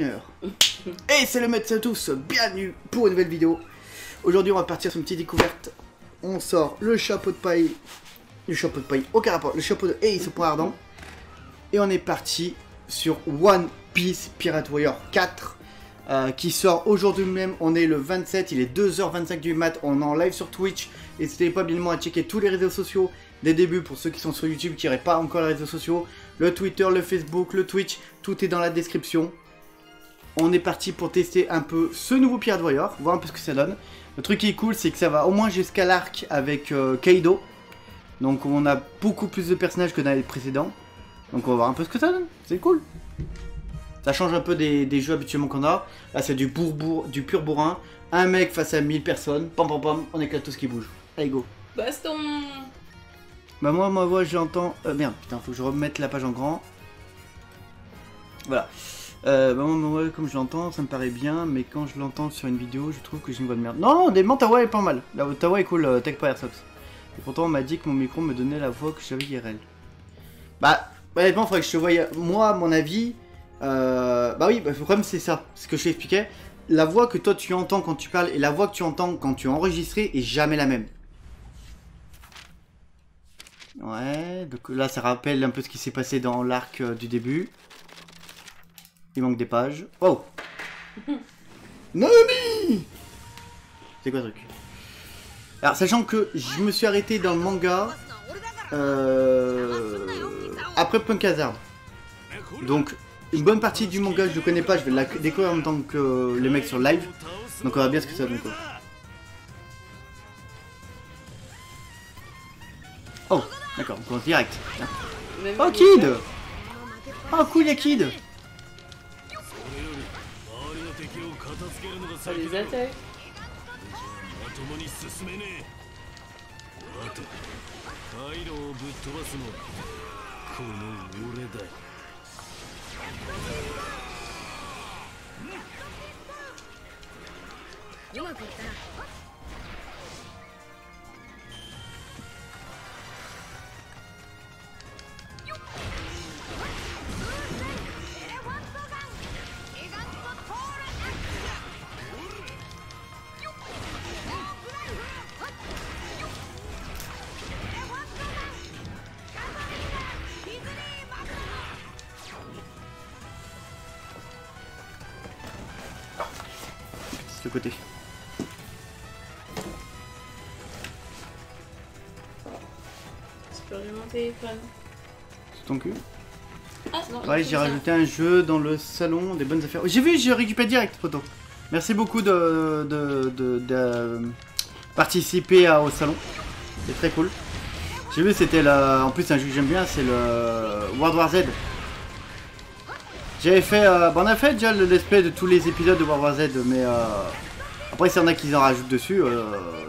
heure. Et c'est le à tous, bienvenue pour une nouvelle vidéo. Aujourd'hui on va partir sur une petite découverte. On sort le chapeau de paille, le chapeau de paille, aucun rapport, le chapeau de Ace point ardent. Et on est parti sur One Piece Pirate Warrior 4. euh, qui sort aujourd'hui même, on est le 27, il est 2h25 du mat, on est en live sur Twitch, n'hésitez pas bien à checker tous les réseaux sociaux des débuts pour ceux qui sont sur YouTube qui n'auraient pas encore les réseaux sociaux, le Twitter, le Facebook, le Twitch, tout est dans la description. On est parti pour tester un peu ce nouveau Pirate Warrior, voir un peu ce que ça donne. Le truc qui est cool, c'est que ça va au moins jusqu'à l'arc avec euh, Kaido. Donc on a beaucoup plus de personnages que dans les précédents. Donc on va voir un peu ce que ça donne, c'est cool. Ça change un peu des, des jeux habituellement qu'on a. Là c'est du, bourbour, du pur bourrin. Un mec face à 1000 personnes, pam pam pam, on éclate tout ce qui bouge. Allez go. Baston Bah moi ma voix j'entends... Euh, merde, putain, faut que je remette la page en grand. Voilà. Euh, bah moi comme je l'entends, ça me paraît bien, mais quand je l'entends sur une vidéo, je trouve que j'ai une voix de merde. Non, dément ta est pas mal. La, ta voix est cool, euh, Tech Sox. Et pourtant on m'a dit que mon micro me donnait la voix que j'avais IRL. Bah, honnêtement, faudrait que je te voie... Moi, à mon avis... Euh, bah oui, bah, le problème c'est ça, ce que je t'expliquais. La voix que toi tu entends quand tu parles et la voix que tu entends quand tu es enregistré est jamais la même. Ouais, donc là ça rappelle un peu ce qui s'est passé dans l'arc euh, du début. Il manque des pages. Wow Nami C'est quoi ce truc? Alors sachant que je me suis arrêté dans le manga euh, après Punk Hazard. Donc une bonne partie du manga je le connais pas, je vais la découvrir en même temps que les mecs sur live. Donc on verra bien ce que ça donne quoi. Oh, d'accord, on commence direct. Oh les Kid. Oh cool y'a Kid Ça les attaque. まともに進めねえあと回路をぶっ飛ばすのはこの俺だ C'est ton cul Ah non. Ouais, j'ai rajouté un jeu dans le salon des bonnes affaires. J'ai vu, j'ai récupéré direct, photo. Merci beaucoup de, de, de, de participer à- au salon. C'est très cool. J'ai vu, c'était la... En plus, un jeu que j'aime bien, c'est le World War Z. J'avais fait... euh, bon, on a fait déjà le let's play de tous les épisodes de World War Z, mais... euh, Après, s'il y en a qui en rajoutent dessus, euh,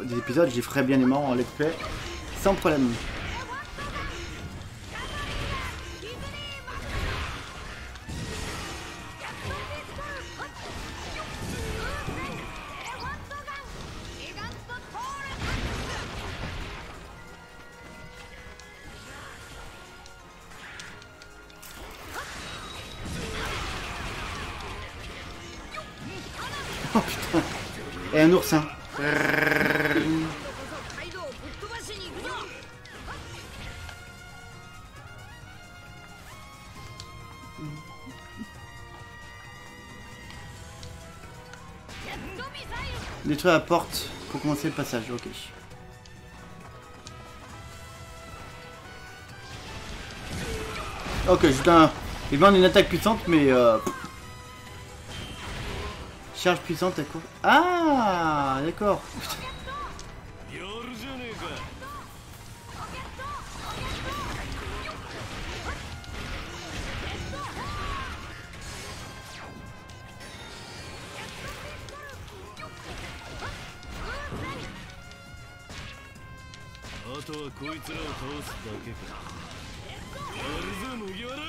des épisodes, j'y ferai bien aimant en let's play. Sans problème. La porte pour commencer le passage, ok. Ok, juste un... Il demande une attaque puissante, mais... Euh... Charge puissante à quoi Ah, d'accord. あとはこいつらを倒すだけかやるぞ麦わら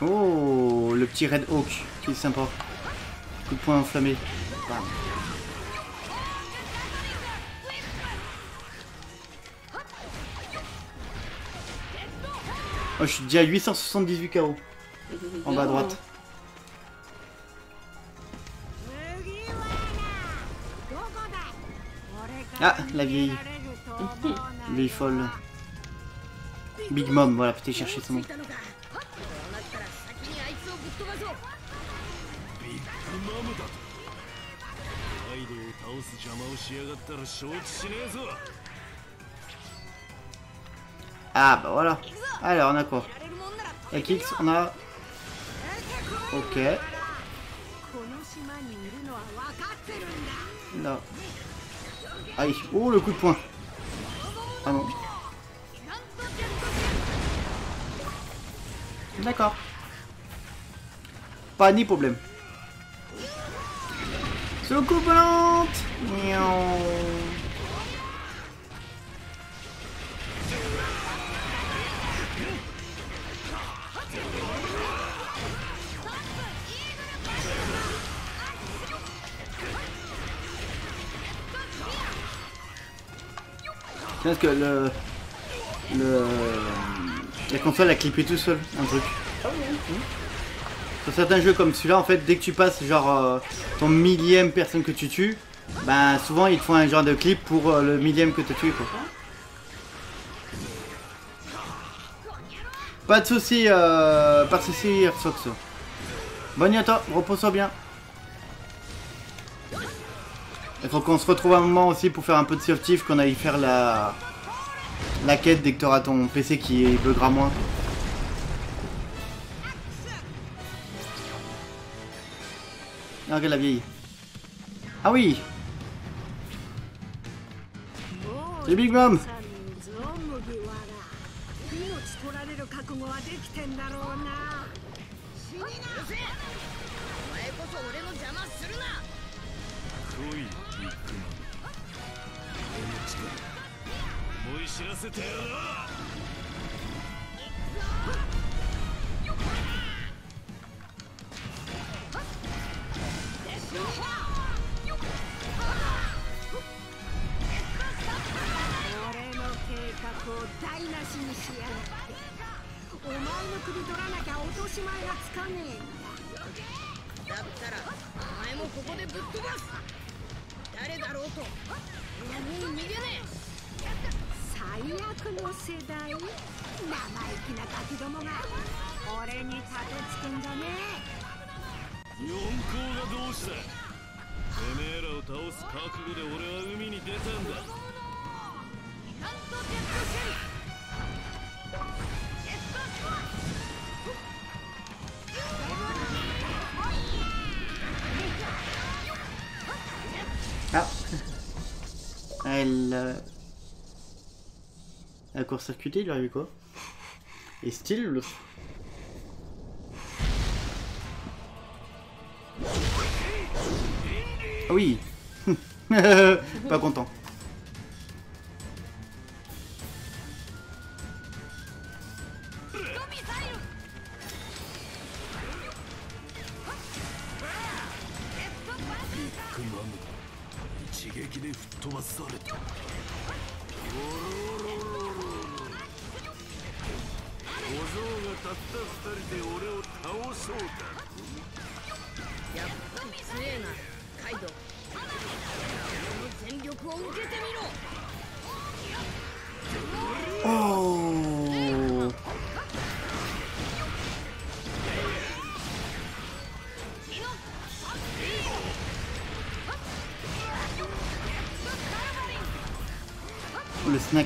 Oh, le petit Red Hawk, qui est sympa. Coup de poing enflammé. Bam. Oh, je suis déjà à 878 KO en bas à droite. Ah, la vieille. vieille folle. Big Mom, voilà, peut-être chercher son nom. Ah bah voilà. Alors on a quoi? La on a... Ok. Non. Aïe. Oh, le coup de poing. Ah non. D'accord. Pas ni problème. Soucoupe volante C'est parce que le, le la console a clippé tout seul un truc. Sur certains jeux comme celui-là, en fait, dès que tu passes genre euh, ton millième personne que tu tues, ben souvent ils font un genre de clip pour euh, le millième que tu quoi. Pas de soucis, euh, pas de soucis. Bonne nuit à toi, repose-toi bien. Il faut qu'on se retrouve un moment aussi pour faire un peu de softif, qu'on aille faire la, la quête dès que tu auras ton PC qui buggera moins. Ah, regarde la vieille. Ah oui C'est Big Mom 思い知らせてやろう俺の計画を台無しにしやがってお前の首取らなきゃ落とし前がつかねえんだだったらお前もここでぶっ飛ばす。誰だろうと。もう逃げねえ。最悪の世代生意気なガキどもが俺にたどつくんだね。四皇がどうした？てめえらを倒す覚悟で俺は海に出たんだ。Ah euh, Elle a court-circuité, il lui arrive quoi? Et style le... Ah oui Pas content.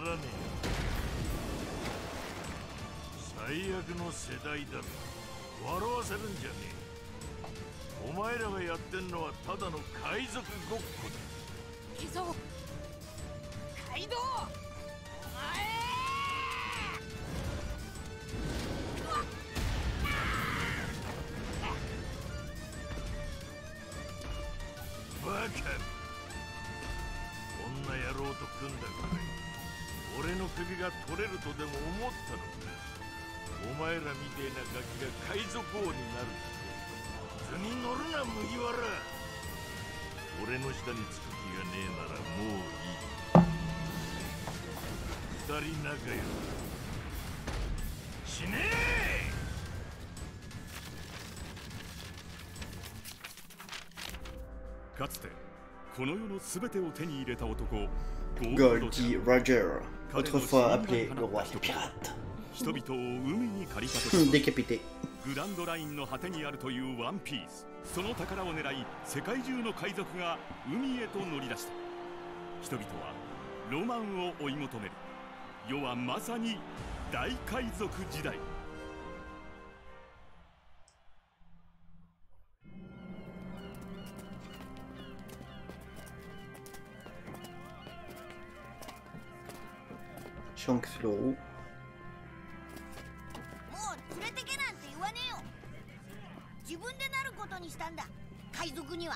ならねえ。最悪の世代だろ笑わせるんじゃねえ。お前らがやってんのはただの海賊ごっこだ。偽造カイドウ二人仲良く死ねえかつてこの世の全てを手に入れた男ゴールドジャ Goldie ー Roger, autrefois appelé le roi des pirates. 人々を海に駆り立てし Décapité. グランドラインの果てにあるというワンピース。その宝を狙い世界中の海賊が海へと乗り出した。人々はロマンを追い求める世はまさに大海賊時代。Shanks le roux. もう連れてけなんて言わねえよ。自分でなることにしたんだ。海賊には。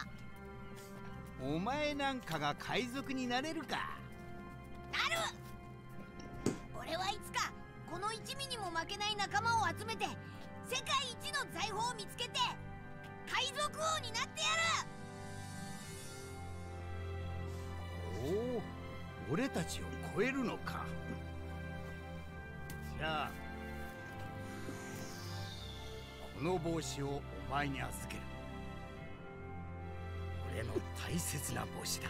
お前なんかが海賊になれるか一味にも負けない仲間を集めて世界一の財宝を見つけて海賊王になってやる。おお俺たちを超えるのか。じゃあこの帽子をお前に預ける。俺の大切な帽子だ。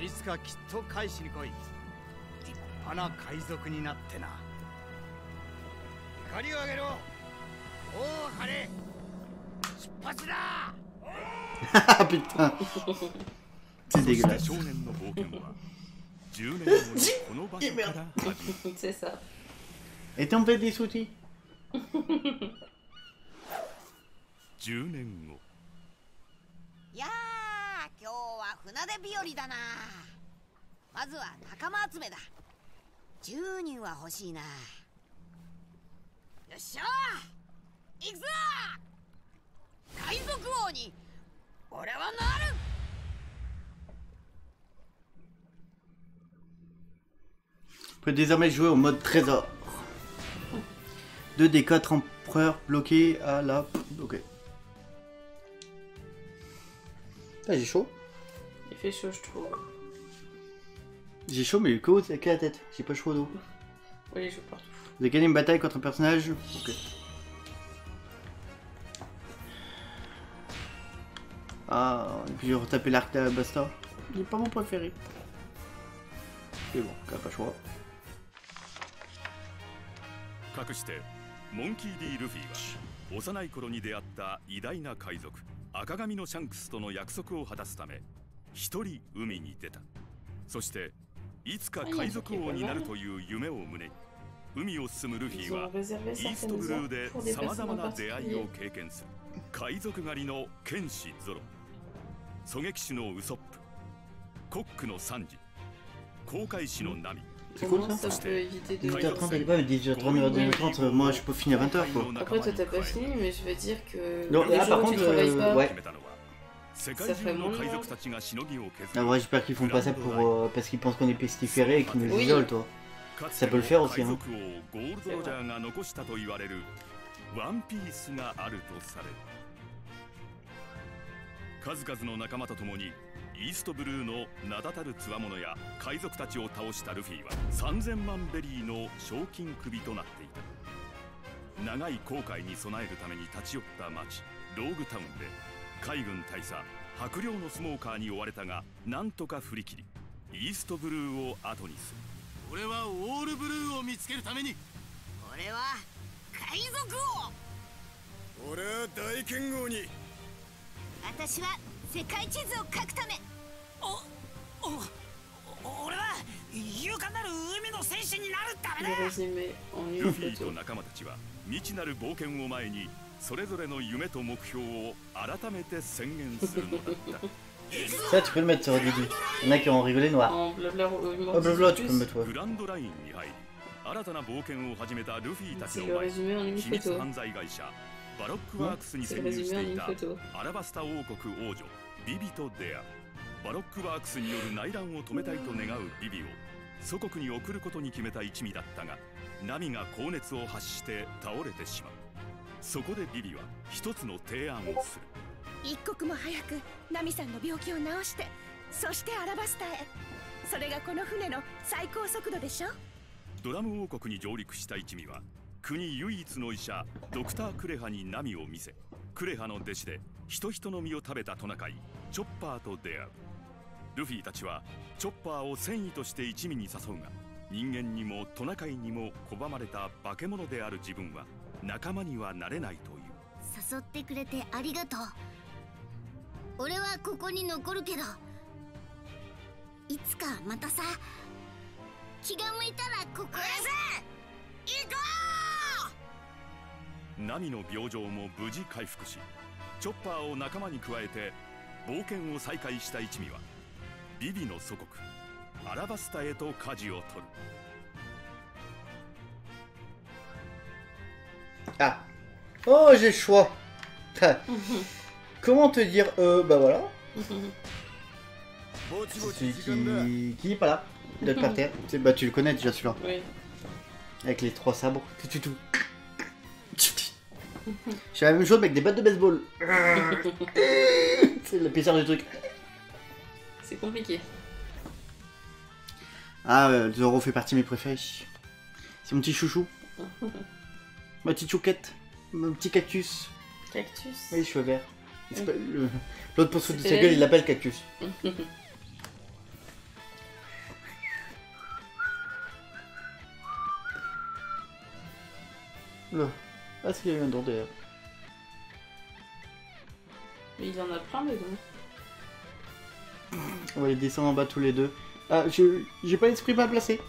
いつかきっと返しに来い。立派な海賊になってな。光を上げろ。おお晴れ出発だ。Ah putain そ C'est して dégueulasse. 少年の冒険は10年後にこの場所から始まる。C'est ça. Et t'en fais des soucis 10年後。いや船出日和だなまずは仲間集めだ10人は欲しいなよっしゃー行くぞ海賊王に俺はなる On peut désormais jouer au mode trésor. Deux des quatre empereurs bloqués à la... Ok. Ah, j'ai chaud. Il fait chaud, je trouve. J'ai chaud, mais que haut, c'est que la tête. J'ai pas chaud d'eau. Oui, il joue partout. Vous avez gagné une bataille contre un personnage Ok. Ah, et puis j'ai retapé l'arc d'Alabasta. Il est pas mon préféré. C'est bon, t'as pas le choix. かくしてモンキー・ディ・ルフィは幼い頃に出会った偉大な海賊赤髪のシャンクスとの約束を果たすため 一人海に出た。そしていつか海賊王になるという夢を胸に海を進むルフィはイーストブルーでさまざまな出会いを経験する海賊狩りの剣士ゾロ狙撃手のウソップコックのサンジ航海士のナミそして海賊船の中で 20h 決めたのは世界中の海賊たちがしのぎを削 Ah る ouais, j'espère qu'ils font pas ça pour euh, parce qu'ils pensent qu'on est pestiférés et qu'ils nous Oui. isolent, toi. Ça て peut の le faire aussi, 海 hein. 賊王ゴールド・ロジャーが残したと言われるワンピースがあるとされる数々の仲間と共にイーストブルーの名だたる強者や海賊たちを倒したルフィは3000万ベリーの賞金首となっていた長い航海に備えるために立ち寄った町ローグタウンで海軍大佐白陵のスモーカーに追われたがなんとか振り切りイーストブルーを後にする。俺はオールブルーを見つけるために。俺は海賊王。俺は大剣豪に。私は世界地図を書くため。おお俺は勇敢なる海 Le résumé en ル une フィと.仲間たちは未知なる冒険を前にそれぞれの夢と目標を改めて宣言するのだった Ça, tu peux le mettre sur Didi. Il y en a qui ont rigolé noir. En blabla, euh, Oh, blabla, tu peux le mettre, ouais. グランドラインに入り新たな冒険を始めたルフィたち C'est の le 前に résumé en une 秘密 photo. 犯罪会社バロックワークスに C'est 潜 le 入し résumé en てい une た photo. アラバスタ王国王女ビビと出会うバロックワークスによる内乱を止めたいと願うビビを祖国に送ることに決めた一味だったがナミが高熱を発して倒れてしまうそこでビビは一つの提案をする。一刻も早くナミさんの病気を治してそしてアラバスタへ。それがこの船の最高速度でしょ？ドラム王国に上陸した一味は国唯一の医者ドクター・クレハにナミを見せクレハの弟子で人人の実を食べたトナカイチョッパーと出会う。ルフィたちはチョッパーを戦意として一味に誘うが人間にもトナカイにも拒まれた化け物である自分は仲間にはなれないという。誘ってくれてありがとう。俺はここに残るけどいつかまたさ気が向いたらここへ。行こナミの病状も無事回復しチョッパーを仲間に加えて冒険を再開した一味はビビの祖国アラバスタへと舵を取る Ah. Oh, j'ai le choix. Comment te dire euh, bah voilà. Celui qui... qui est pas là, d'être par terre. Bah tu le connais déjà celui-là. Avec les trois sabres. Tu tout. J'ai la même chose mais avec des bottes de baseball. C'est le pissard du truc. C'est compliqué. Ah, euh, Zoro fait partie de mes préférés. C'est mon petit chouchou. Ma petite chouquette. Mon petit cactus. Cactus. Oui, les cheveux verts. Le- L'autre pour se foutre de sa gueule, il l'appelle cactus. Là. Ah, qu'il y a eu un don d'ailleurs. Mais il en a plein dedans. On va les descendre en bas tous les deux. Ah, je j'ai pas l'esprit mal placé.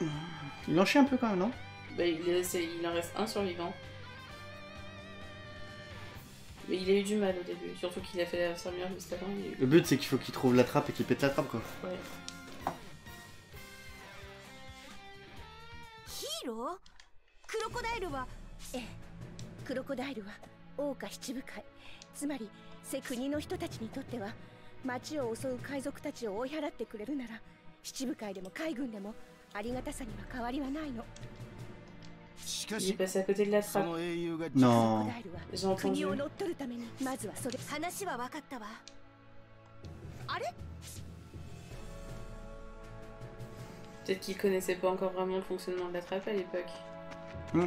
Il en chie un peu quand même, non? Bah, il, il en reste un survivant. Mais il a eu du mal au début, surtout qu'il a fait la sermure juste avant. Il a eu... Le but c'est qu'il faut qu'il trouve la trappe et qu'il pète la trappe quoi. Ouais. ヒーロークロコダイルはええクロコダイルは王家七部会つまり世国の人たちにとっては町を襲う海賊たちを追い払ってくれるなら七部会でも海軍でもありがたさには変わりはないの J'ai passé à côté de la frappe. Non. J'ai entendu. Peut-être qu'il connaissait pas encore vraiment le fonctionnement de la trappe à l'époque. Hmm.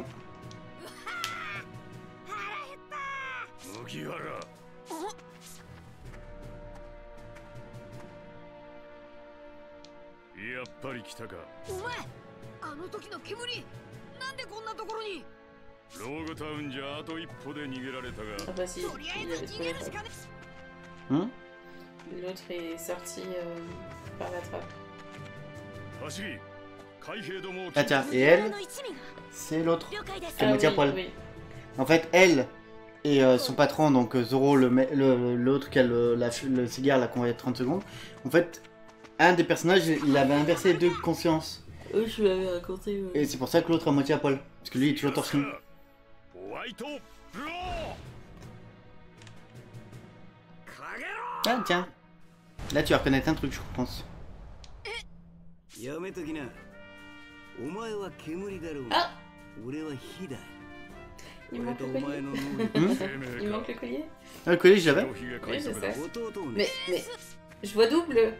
わらやっぱり来たかお前あの時の煙なんでこんなところにローグタウンじゃあと一歩で逃げられた Ah が bah si, とりあえ il ず avait 逃 trouvé げ la るし trappe. かね Hum L'autre est sorti euh, par la trappe. 走り海兵どもを Ah tiens, et 麦わ elle, らの一味が c'est l'autre. 了解です C'est moitié à oui, poil. oui. En fait, elle et euh, son patron, donc euh, Zoro, le me- le- l'autre qui a le, la- le cigare là qu'on va y 30 secondes, en fait, un des personnages, il avait inversé les deux consciences. Je lui raconté. Et c'est pour ça que l'autre à moitié à poil. Parce que lui, il est toujours torse. Ah, tiens. Là, tu vas reconnaître un truc, je pense. Ah il manque le collier. Hmm le collier. Ah, le collier, je l'avais Mais, mais, je vois double.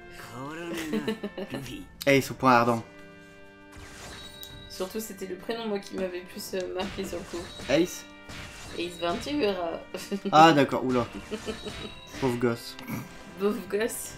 Eh, hey, ils point ardent. Surtout, c'était le prénom, moi, qui m'avait plus euh, marqué sur le coup. Ace Ace Ventura. Ah, d'accord, oula. Pauvre gosse. Beauf gosse.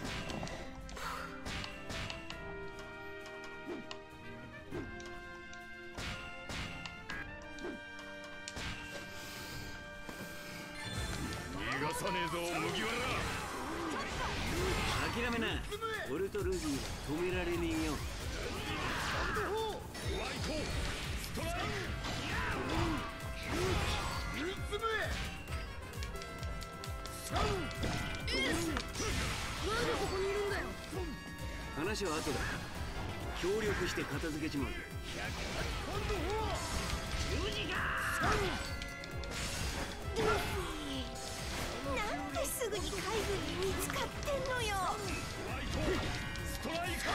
話は後だ。協力して片付けちまうなんですぐに海軍に見つかってんのよ。シャンツィカ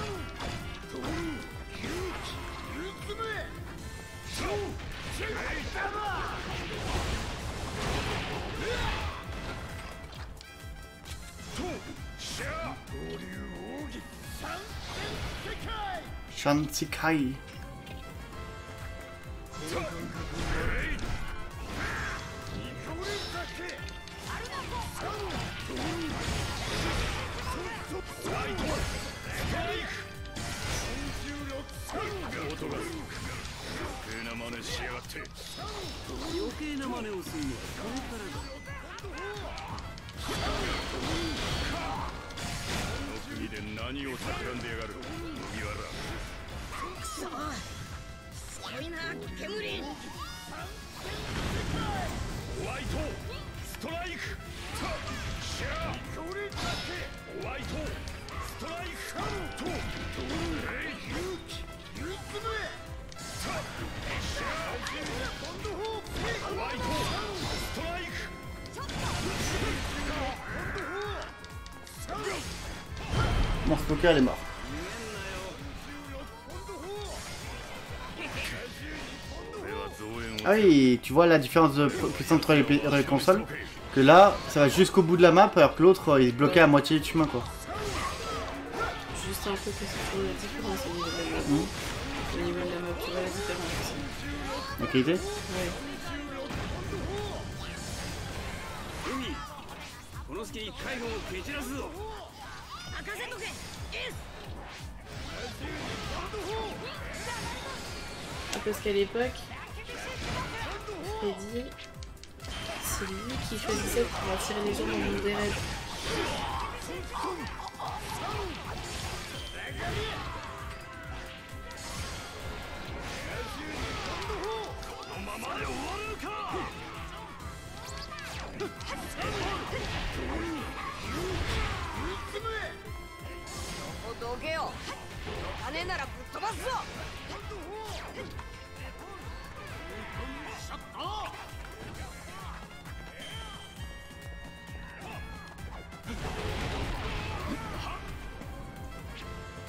イ。余 Ce poker, elle est morte. Ah oui, tu vois la différence de puissance entre les, consoles Que là, ça va jusqu'au bout de la map, alors que l'autre, euh, il est bloqué à moitié du chemin, quoi. Juste un peu que c'est la différence au niveau de la map. Mhm. Au niveau de la map, tu vois la différence aussi. La qualité Ouais. Parce qu'à l'époque, Freddy, c'est lui qui choisissait pour attirer les gens dans le monde des rêves. 金ならぶっ飛ばすぞ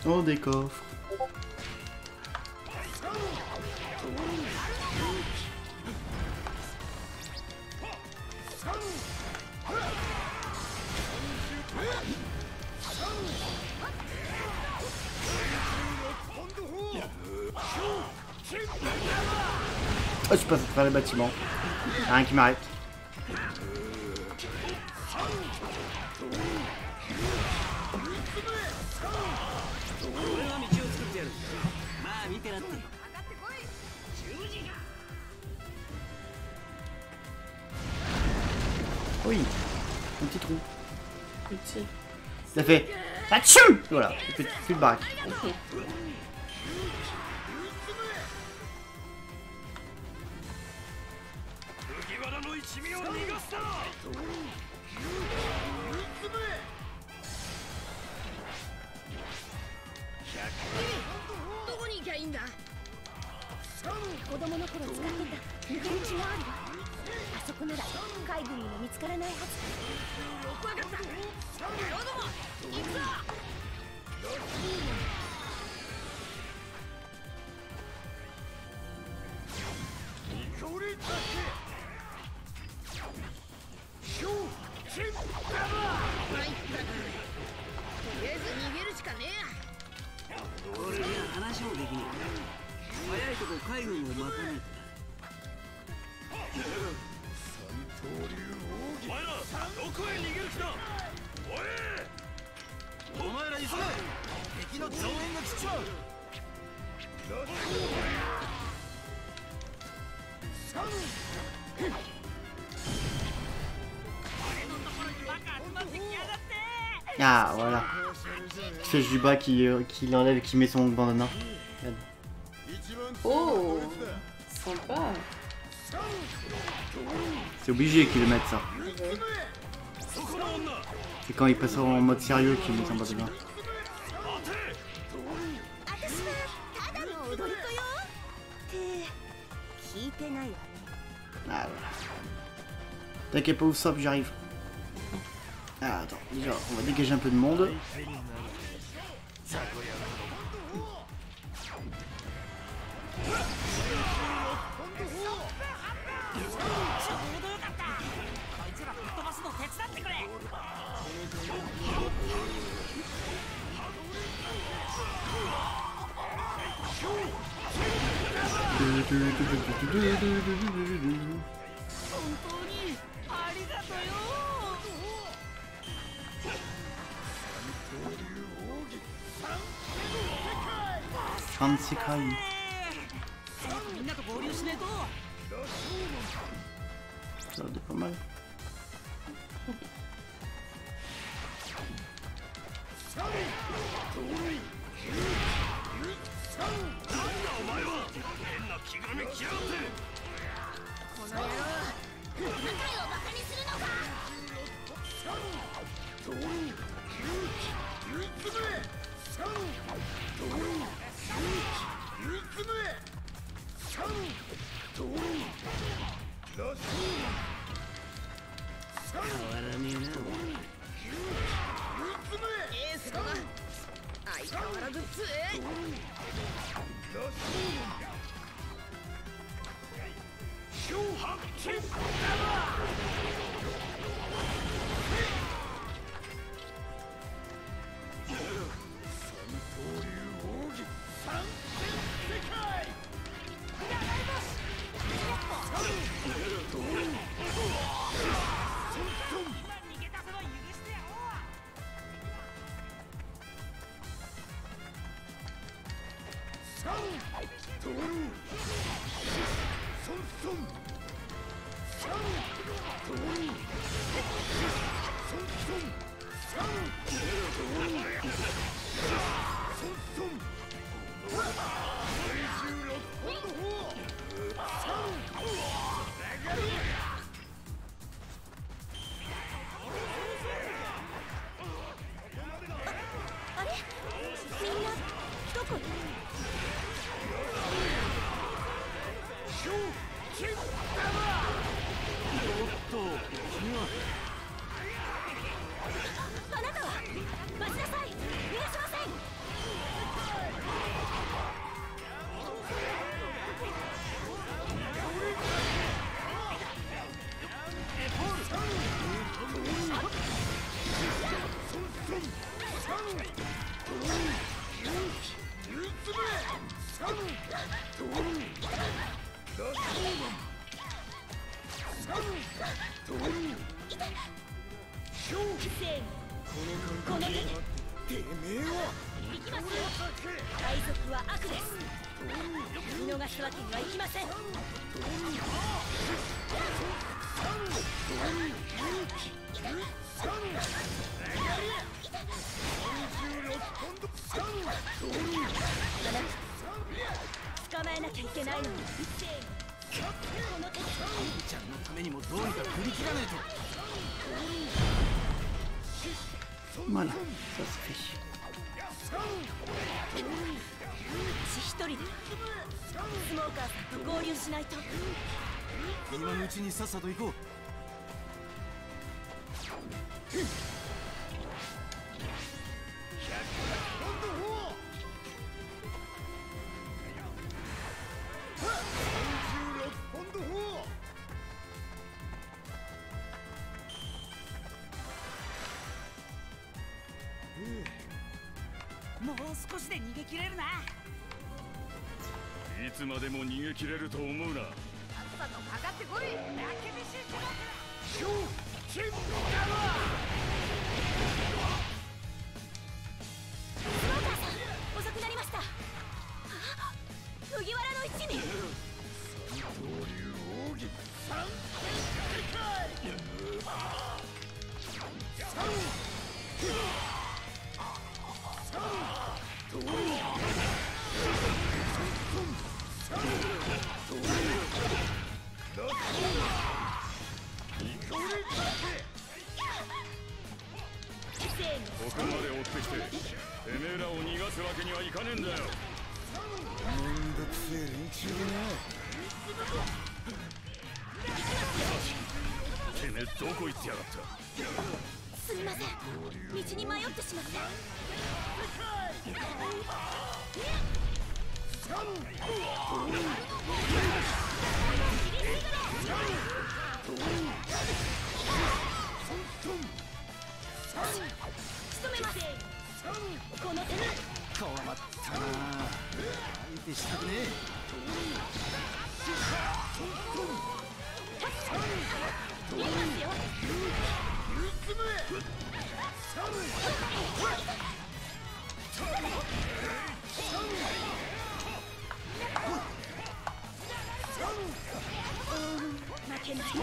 Oh, des coffres. Oh, je passe à travers les bâtiments. Y'a rien qui m'arrête. Oui, un petit trou. Ça fait. Atchou Voilà, c'est une petite Ah, voilà. C'est Juba qui, euh, qui l'enlève et qui met son bandana. Regarde. Oh Sympa C'est obligé qu'ils le mettent ça. C'est quand il passe en mode sérieux qu'il nous emballe bien. Ah voilà. T'inquiète pas, Usopp, j'arrive. Ah attends, déjà, on va dégager un peu de monde. Fancy Kai. みんなと合流しねえとこの野郎世界をバカにするのかちにさっさと行こう。もう少しで逃げ切れるな。いつまでも逃げ切れると思うなさとかかってこい泣き見しス見えますよ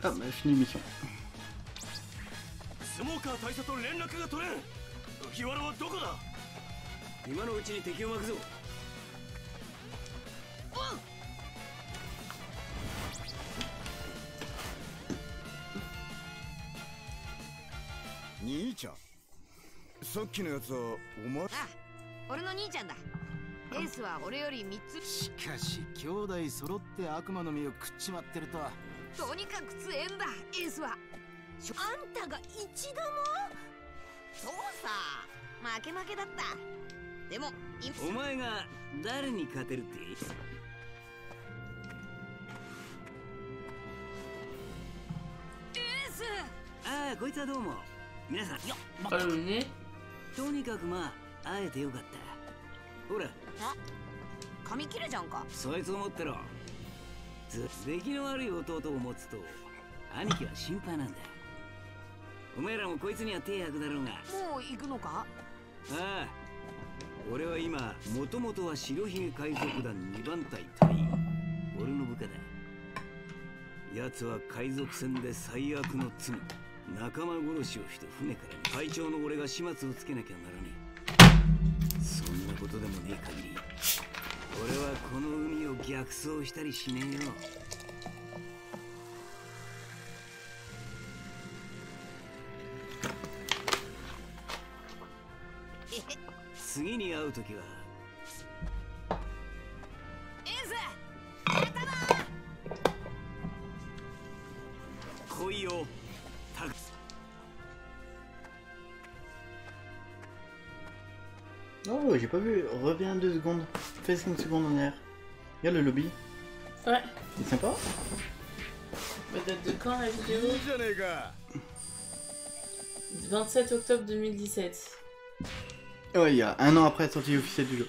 あ、bah, fini mission. スモーカー大佐と連絡が取れん。麦わらはどこだ？今のうちに敵を巻くぞ。兄ちゃん。さっきのやつはお前？あ俺の兄ちゃんだ。エースは俺より3つ。しかし兄弟揃って悪魔の実を食っちまってるとはとにかく強えんだエースは。あんたが一度も？そうさ負け負けだった。でも今お前が誰に勝てるってエース！ああこいつはどうも。皆さん。Ah, le nez とにかくまあ会えてよかった。ほら。紙切れじゃんか。そいつを持ってろ。ず出来の悪い弟を持つと兄貴は心配なんだ。お前らもこいつには手焼くだろうが。もう行くのか？ああ。俺は今もともとは白ひげ海賊団2番隊隊員。俺の部下だ。奴は海賊船で最悪の罪。仲間殺しをして船から。隊長の俺が始末をつけなきゃならねえ。そんなことでもねえ限り俺はこの海を逆走したりしねえよ。次に会う時は j'ai pas vu. Reviens deux secondes. Fais 5 secondes en arrière. Regarde le lobby. Ouais. C'est sympa Mais date de quand la vidéo 27 octobre 2017. Ouais, il y a un an après la sortie officielle du jeu.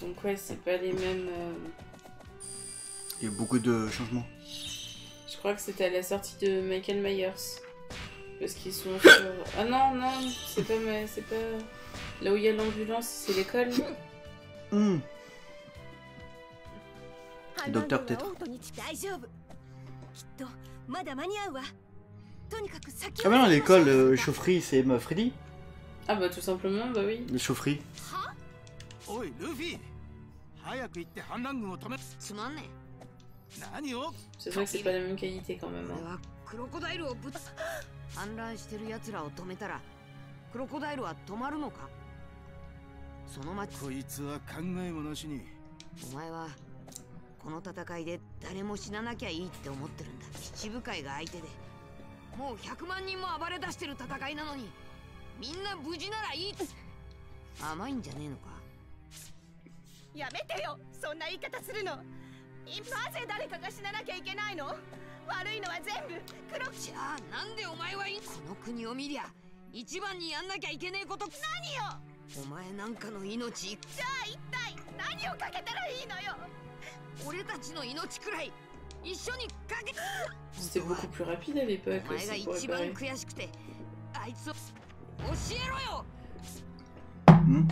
Donc ouais, c'est pas les mêmes... Euh, il y a beaucoup de changements. Je crois que c'était à la sortie de Michael Myers. Parce qu'ils sont sur... Ah non, non, c'est pas... ma- C'est pas... Là où il y a l'ambulance, c'est l'école. Hmm. 判ドクター断テトがオートに大丈夫きっとまだ間に合うわとにかく先 Ah bah non, l'école euh, chaufferie, c'est ma Freddy. Ah bah tout simplement, bah oui. Le chaufferie. おいルフィ早く行って反乱軍を止めつまんね何を C'est vrai que c'est pas la même qualité quand え même. 俺 hein. はクロコダイルをぶつ反乱してる奴らを止めたらクロコダイルは止まるのか その町。こいつは考えもなしに。お前はこの戦いで誰も死ななきゃいいって思ってるんだ。七部会が相手で。もう100万人も暴れ出してる戦いなのに。みんな無事ならいい甘いんじゃねえのか？やめてよ。そんな言い方するの。いなぜ誰かが死ななきゃいけないの？悪いのは全部。黒じゃあなんでお前はいこの国を見りゃ一番にやんなきゃいけねえこと何よ お前なんかの命じゃあ一体何をかけたらいいのよ俺たちの命くらい一緒にかけ C'était beaucoup plus rapide à l'époque お前が aussi pour 一番 réparer. 悔しくてあいつを教えろよ Hmm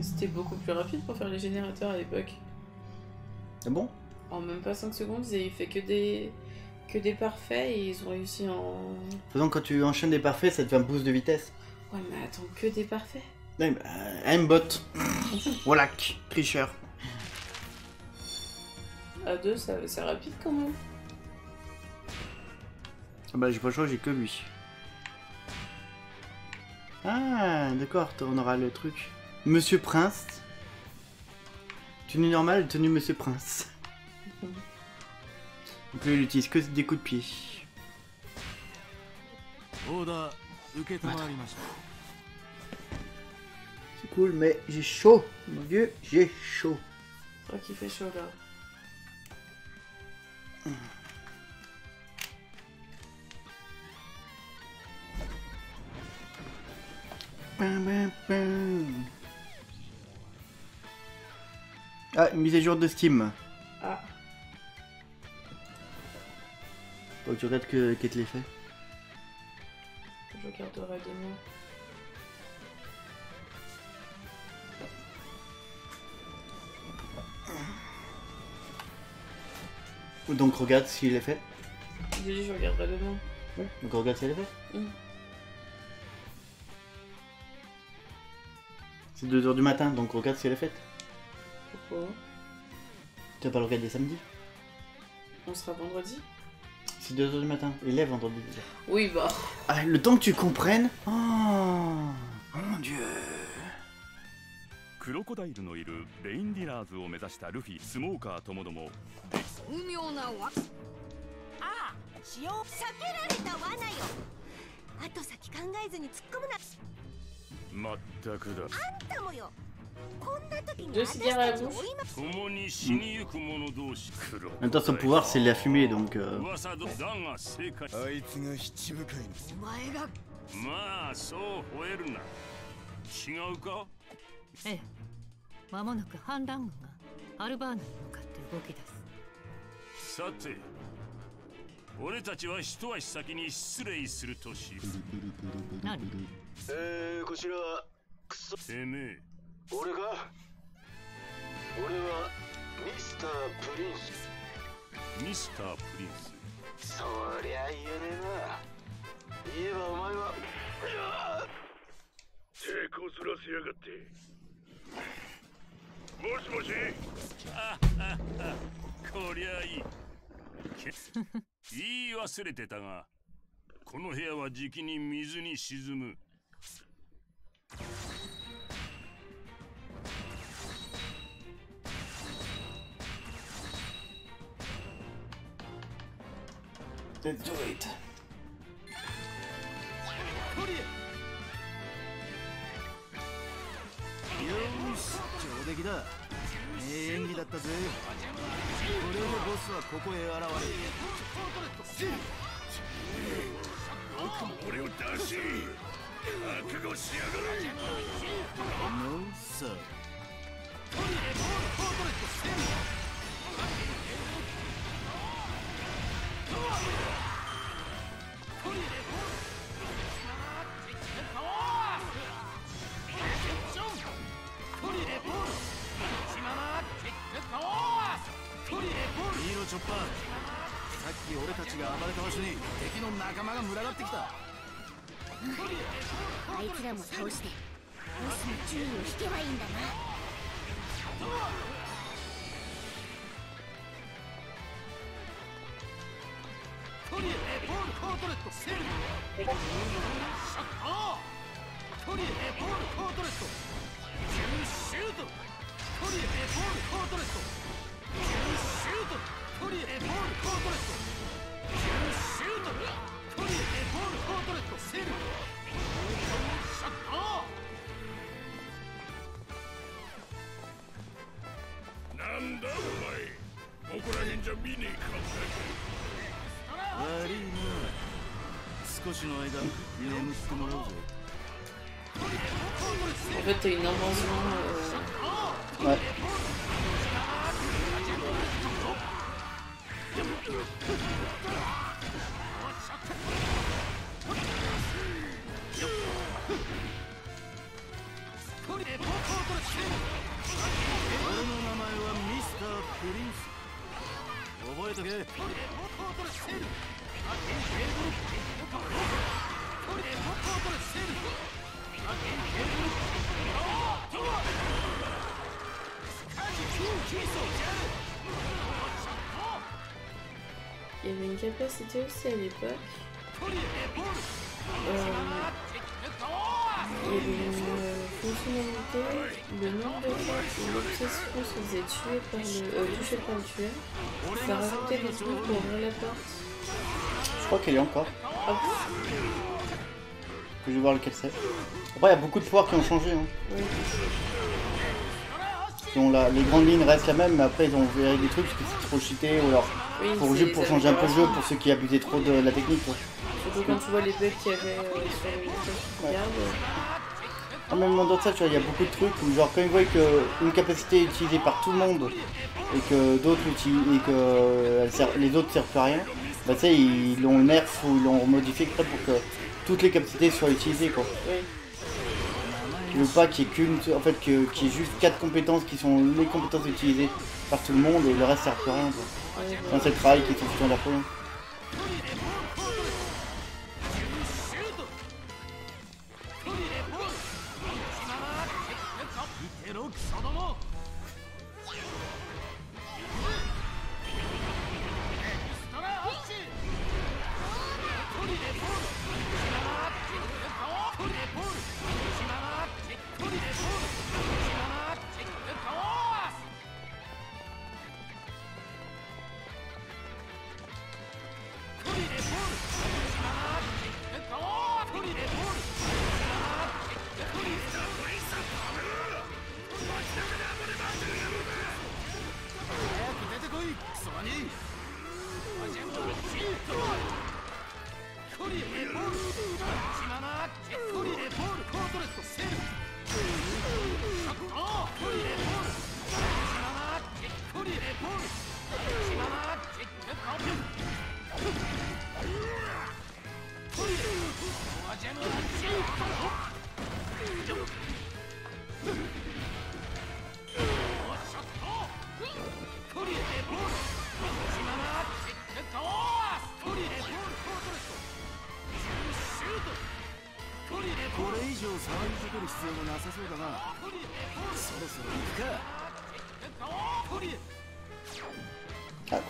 C'était beaucoup plus rapide pour faire les générateurs à l'époque. C'est bon En même pas 5 secondes, ils avaient fait que des que des parfaits et ils ont réussi en. Faisons quand tu enchaînes des parfaits, ça te fait un boost de vitesse. Ouais, mais attends, que des parfaits. Bah, aimbot. voilà, tricheur. À deux, ça c'est rapide quand même. Ah bah j'ai pas le choix, j'ai que lui. Ah, d'accord, on aura le truc. Monsieur Prince. Tenue normale, tenue Monsieur Prince. Donc là, il utilise que des coups de pied. オ cool, mais j'ai chaud. Mon dieu, j'ai chaud. C'est vrai qu'il fait chaud là. Bam, bam, bam. Ah, une mise à jour de Steam. Ah, Faut que tu regardes que qu'est les fait. je regarderai demain. Donc regarde s'il est fait. J'ai dit je regarderai demain. Donc regarde si elle est faite. Mm. C'est 2h du matin, donc regarde si elle est faite. Pourquoi Tu vas pas le regarder samedi On sera vendredi C'est 2h du matin. Élève vendredi déjà. Oui, bah. Ah, le temps que tu comprennes. Oh, mon dieu. クロコダイルのいるレインディラーズを目指したルフィスモーカーともども 巧妙なわああ使用避けられた罠よ。後先考えずに突っ込むな。まったくだ。あんたもよ。こんな時にで私たちをブ追いま共に死にゆく者同士黒。En même temps, son pouvoir, c'est la fumée, donc. euh, 噂だだが正解。あいつが七部会のお前が。まあそう吠えるな。違うか？ええ。間もなく反乱軍がアルバーナに向かって動き出すさて俺たちは一足先に失礼するとし何？えー、こちらクソ。てめえ。俺が？俺はミスタープリンス。ミスタープリンス。そりゃ言えねえな。言えばお前は抵抗すらせやがって。もしもし。こりゃいい。け 言い忘れてたがこの部屋はじきに水に沈む。Let's do it. よーし上出来だ。名演技だったぜこれでボスはここへ現れる。よくも俺を出し覚悟しやがれノーサーヒき俺たちが暴れた場所に敵の仲間が群がってきた、あいつらも倒してボスの注意を引けばいいんだな。トリエポールコートレット。セルシャッタートリエポールコートレット。シュート。トリエポールコートレット。シュート。トリエポールコートレットシュートトリエポールコートレットセルシャッターなんだお前ここら辺じゃ見ねえ顔だけ悪いな少しの間身をてもらうぜ En エポールコートレット arme. Il y avait une capacité aussi à l'époque. Euh, il y avait une euh, fonctionnalité, le nombre de fois où l'obsession se faisait tuer par le, euh, toucher par le tueur, ça rajoutait des trucs pour ouvrir la porte. Je crois qu'elle est encore. Ah bon? Je vais voir lequel c'est. Après, il y a beaucoup de pouvoirs qui ont changé. Hein. Oui. Qui ont la- Les grandes lignes restent la même, mais après, ils ont viré des trucs parce que c'est trop cheaté ou alors Oui, pour, juste pour changer un peu le jeu, pour ceux qui abusaient trop de la technique. quoi. Surtout quand tu vois les bugs qu'il y avait euh, sur les messages qui regardent. Ah, même de ça, tu vois, il y a beaucoup de trucs où, genre, quand ils voient qu'une capacité est utilisée par tout le monde et que d'autres et que euh, sert- les autres servent plus à rien, bah, tu sais, ils l'ont nerf ou ils l'ont modifié pour que toutes les capacités soient utilisées, quoi. Oui. Veux pas qu'il y ait qu'une, en fait, y ait juste quatre compétences qui sont les compétences utilisées par tout le monde et le reste sert plus à rien, quoi. Ouais, Enfin, c'est le travail qui sont foutus en la peau.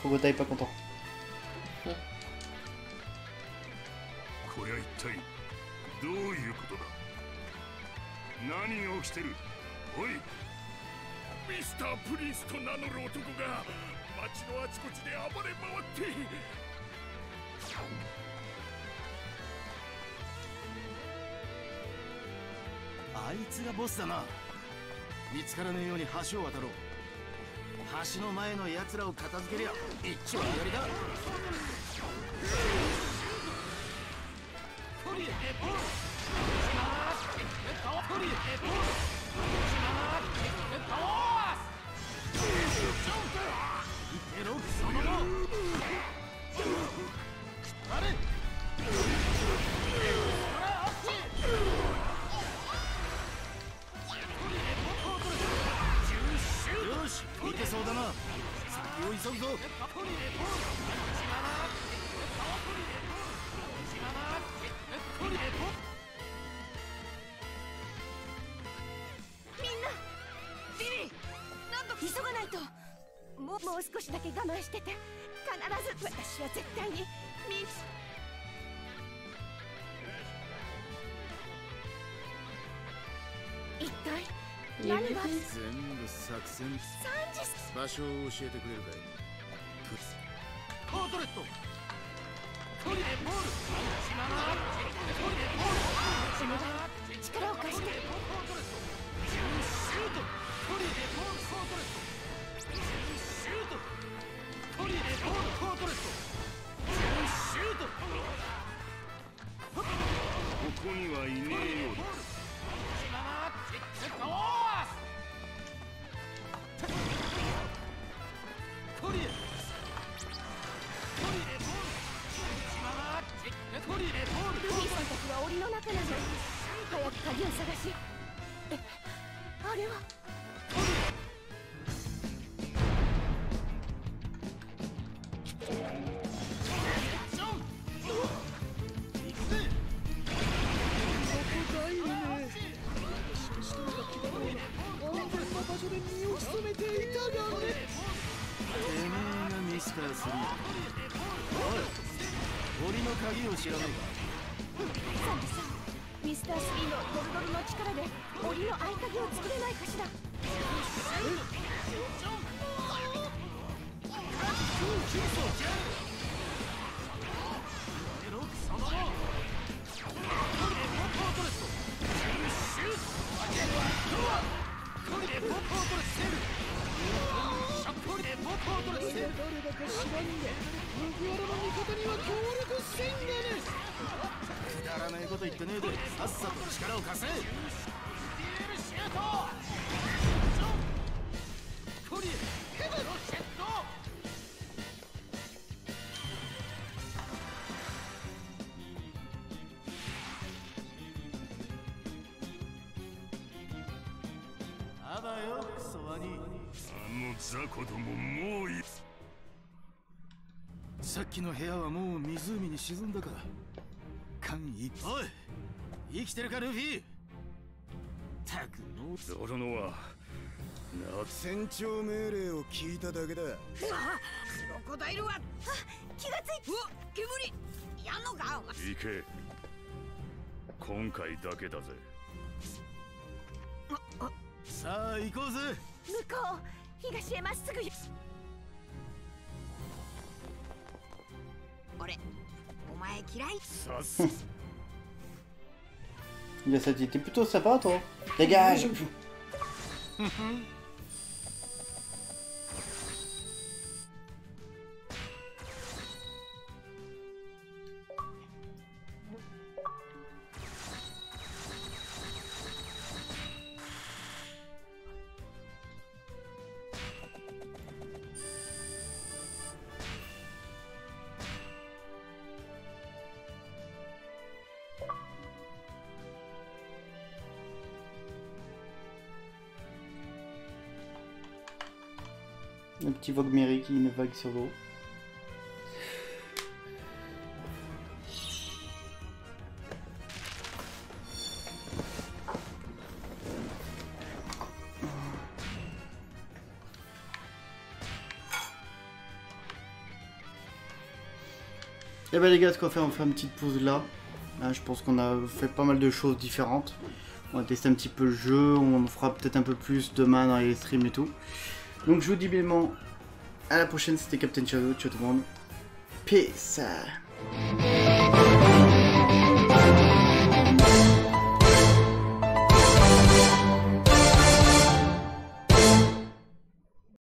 Ah, Krogota est pas content. こりゃ一体どういうことだ？何が起きてる？おい！ミスタープリンスと名乗る男が街のあちこちで暴れ回って。あいつがボスだな。見つからねえように橋を渡ろう橋の前の奴らを片付けりゃ一丁上がりだコリ急がないと。もうもう少しだけ我慢してて必ず私は絶対にみん一体何が？全部作戦30場所を教えてくれるかい？力を貸してここにはいねえようだ。スリーおい檻の鍵を知らねサンタさん。ミスタースリーのドルドルの力で檻の合鍵を作れないかしら。えっを貸せあばよクソワニあの雑魚どももういさっきの部屋はもう湖に沈んだか間一おい。生きてるかルフィ。たくのゾロノは船長命令を聞いただけだ。クロコダイルは気がついうわ煙。やんのかお前。行け。今回だけだぜ。さあ行こうぜ。向こう東へまっすぐ。よ俺お前嫌い。さっさ Il a ça t'es plutôt sympa toi. Dégage Petit Vogue qui me vague sur l'eau. Et bah les gars, ce qu'on faire, on fait une petite pause là. Là, je pense qu'on a fait pas mal de choses différentes. On va tester un petit peu le jeu, on fera peut-être un peu plus demain dans les streams et tout. Donc je vous dis bien à la prochaine, c'était Captain Shadow, ciao tout le monde. Peace